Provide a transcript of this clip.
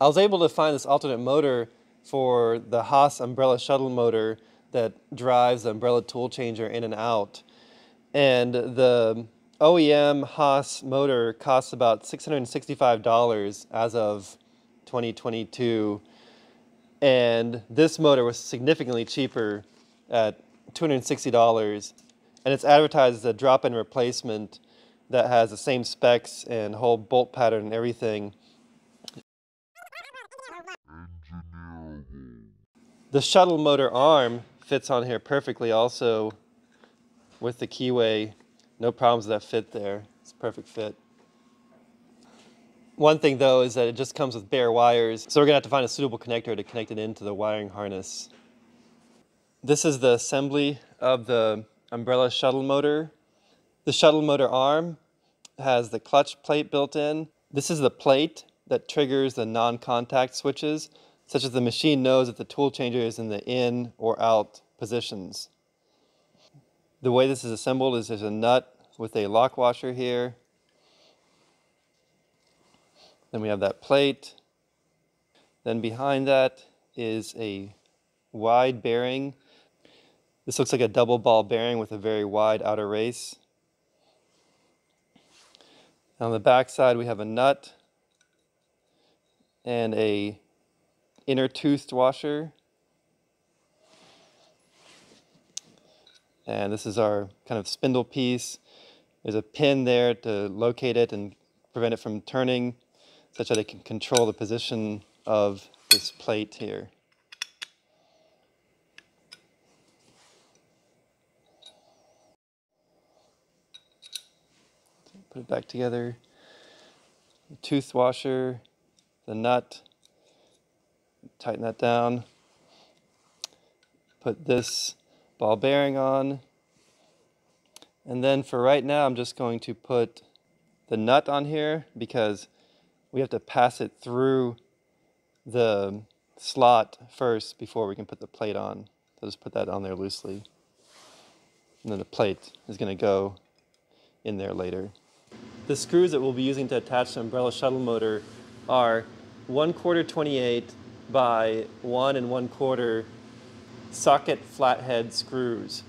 I was able to find this alternate motor for the Haas umbrella shuttle motor that drives the umbrella tool changer in and out. And the OEM Haas motor costs about $665 as of 2022. And this motor was significantly cheaper at $260. And it's advertised as a drop in replacement that has the same specs and whole bolt pattern and everything. The shuttle motor arm fits on here perfectly also with the keyway. No problems with that fit there. It's a perfect fit. One thing though is that it just comes with bare wires, so we're gonna have to find a suitable connector to connect it into the wiring harness. This is the assembly of the umbrella shuttle motor. The shuttle motor arm has the clutch plate built in. This is the plate that triggers the non-contact switches, such as the machine knows if the tool changer is in the in or out positions. The way this is assembled is there's a nut with a lock washer here. Then we have that plate. Then behind that is a wide bearing. This looks like a double ball bearing with a very wide outer race. On the back side we have a nut and a inner toothed washer And this is our kind of spindle piece. There's a pin there to locate it and prevent it from turning such that it can control the position of this plate here. Put it back together. The tooth washer, the nut, tighten that down. Put this ball bearing on. And then for right now, I'm just going to put the nut on here because we have to pass it through the slot first before we can put the plate on. So just put that on there loosely. And then the plate is going to go in there later. The screws that we'll be using to attach the umbrella shuttle motor are 1 quarter 28 by 1 and 1 quarter socket flathead screws.